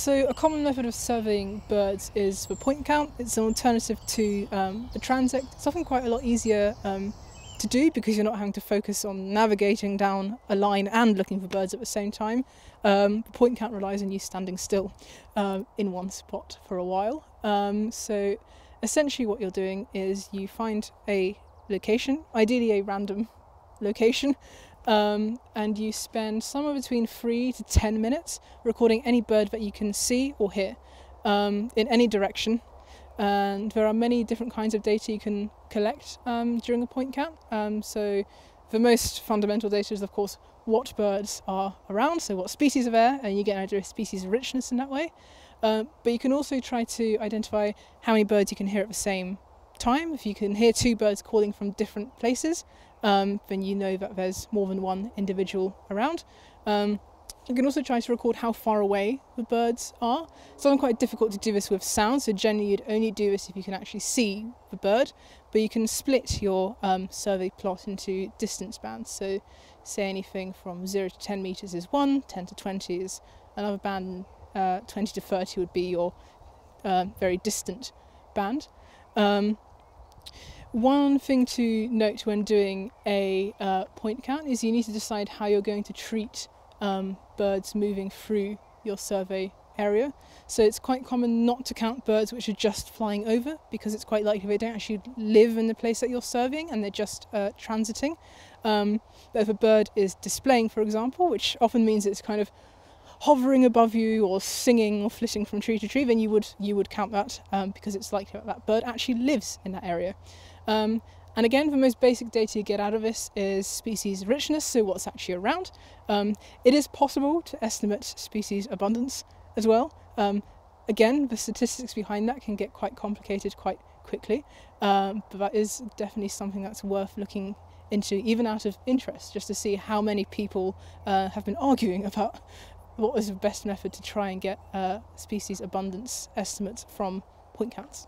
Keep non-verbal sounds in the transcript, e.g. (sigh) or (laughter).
So a common method of surveying birds is the point count. It's an alternative to um, the transect. It's often quite a lot easier um, to do because you're not having to focus on navigating down a line and looking for birds at the same time. Um, the point count relies on you standing still uh, in one spot for a while. Um, so essentially what you're doing is you find a location, ideally a random location, um, and you spend somewhere between three to ten minutes recording any bird that you can see or hear um, in any direction. And there are many different kinds of data you can collect um, during a point count. Um, so the most fundamental data is, of course, what birds are around, so what species are there, and you get an idea of species richness in that way. Um, but you can also try to identify how many birds you can hear at the same time. If you can hear two birds calling from different places, um, then you know that there's more than one individual around. Um, you can also try to record how far away the birds are. It's often quite difficult to do this with sound, so generally you'd only do this if you can actually see the bird, but you can split your um, survey plot into distance bands. So say anything from 0 to 10 metres is one, 10 to 20 is another band, uh, 20 to 30 would be your uh, very distant band. Um, one thing to note when doing a uh, point count is you need to decide how you're going to treat um, birds moving through your survey area. So it's quite common not to count birds which are just flying over because it's quite likely they don't actually live in the place that you're surveying and they're just uh, transiting. Um, but if a bird is displaying, for example, which often means it's kind of hovering above you or singing or flitting from tree to tree, then you would you would count that um, because it's likely that that bird actually lives in that area. Um, and again, the most basic data you get out of this is species richness, so what's actually around. Um, it is possible to estimate species abundance as well. Um, again, the statistics behind that can get quite complicated quite quickly, um, but that is definitely something that's worth looking into, even out of interest, just to see how many people uh, have been arguing (laughs) about what is the best method to try and get uh, species abundance estimates from point counts.